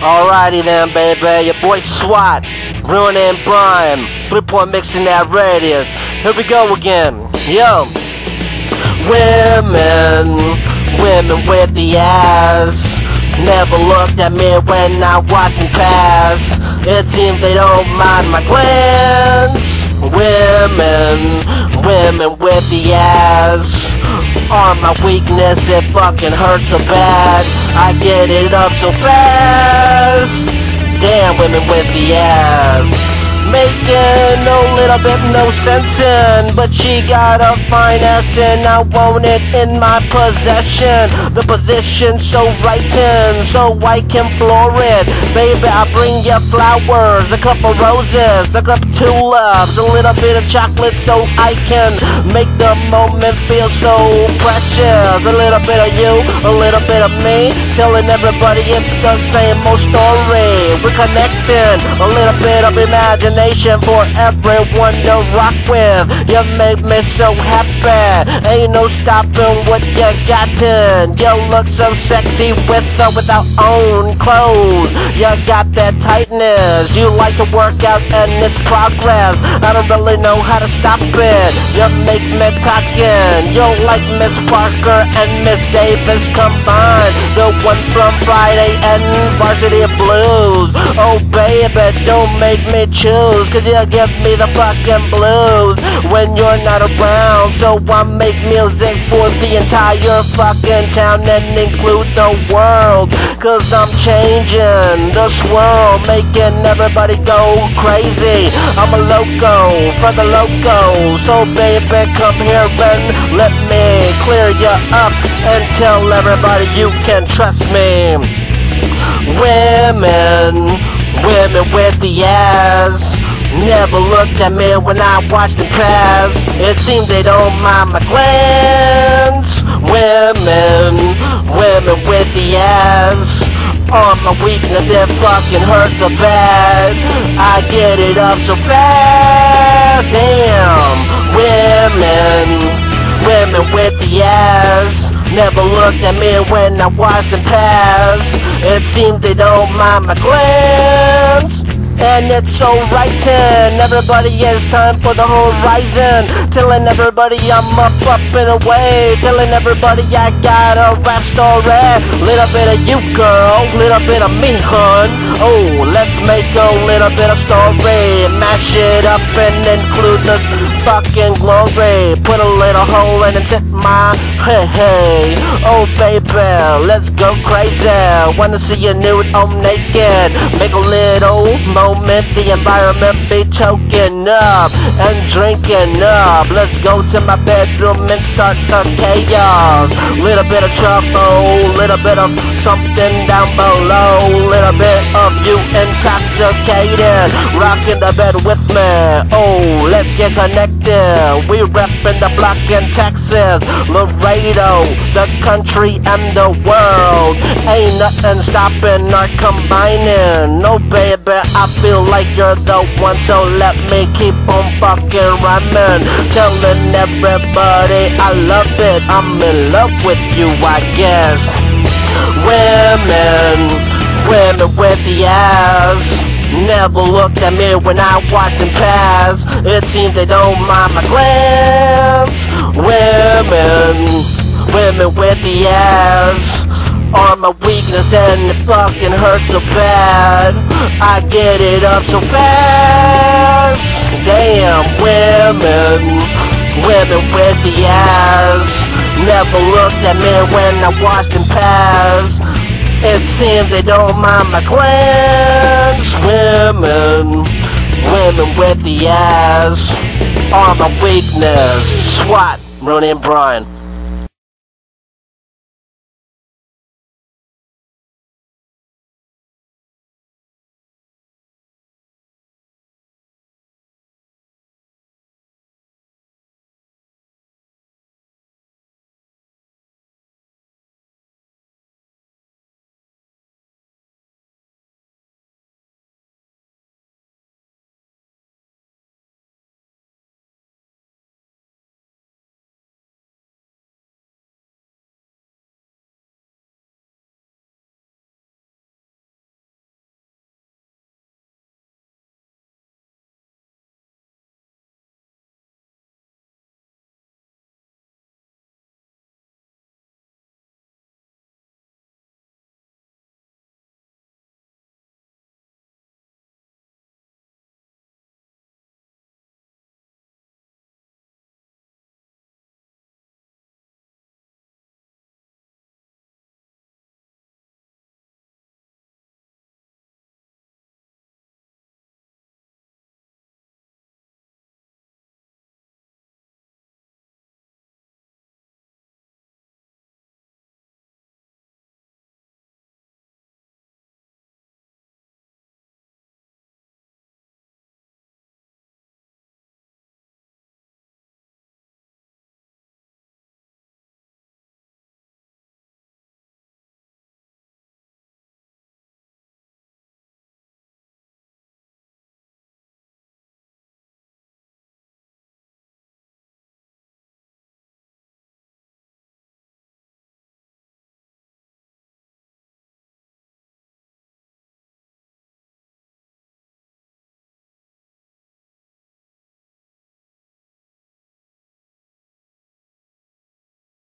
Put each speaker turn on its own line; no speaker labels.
Alrighty then, baby. Your boy SWAT, ruining Brian, Blue Point mixing that radius. Here we go again. Yo. Women, women with the ass. Never looked at me when I watched them pass. It seems they don't mind my glance. Women, women with the ass are my weakness, it fucking hurts so bad. I get it up so fast. Damn, women with the ass making a little bit no sense in But she got a fine ass and I want it in my possession. The position so right in, so I can floor it. Baby, I bring you flowers, a couple roses, a couple tulips A little bit of chocolate so I can make the moment feel so precious. A little bit of you, a little bit of me Telling everybody it's the same old story. We're connecting, a little bit of imagination destination for everyone to rock with. You make me so happy. Ain't no stopping what you got in. You look so sexy with or without own clothes. You got that tightness. You like to work out and it's progress. I don't really know how to stop it. You make me talking. You like Miss Parker and Miss Davis combined. The one from Friday and Varsity Blues. Oh baby, don't make me choose blues Cause you give me the fucking blues When you're not around. So I make music for the entire fucking town And include the world Cause I'm changing the swirl Making everybody go crazy. I'm a loco for the loco So baby come here and let me clear you up And tell everybody you can trust me. Women, women with the ass Never looked at me when I watched them pass. It seems they don't mind my glance. Women, women with the ass. On my weakness, it fucking hurts so bad. I get it up so fast. Damn, women, women with the ass. Never looked at me when I watched them pass. It seems they don't mind my glance. And it's so writing. Everybody, it's time for the horizon. Telling everybody I'm up, up and away. Telling everybody I got a rap story. Little bit of you, girl. Little bit of me, hun. Oh, let's make a little bit of story. Mash it up and include the fucking glory. Put a little hole in and tip my hey hey. Oh, baby, let's go crazy. Wanna see you nude, I'm naked. Make a little moment, the environment be choking up and drinking up. Let's go to my bedroom and start the chaos. Little bit of trouble, little bit of something down below. Little bit of you intoxicated, rocking the bed with me. Oh, let's get connected. We reppin' the block in Texas, Laredo, the country and the world. Ain't nothing stopping our combining. No, baby, I feel like you're the one, so let me keep on fucking rhyming. Telling everybody I love it, I'm in love with you, I guess. Women, women with the ass. Never looked at me when I watched them pass. It seems they don't mind my glance. Women, women with the ass are my weakness and it fucking hurts so bad. I get it up so fast. Damn, women, women with the ass. Never looked at me when I watched them pass. It seems they don't mind my glance. Women, women with the ass are my weakness. SWAT, Ronan Brian.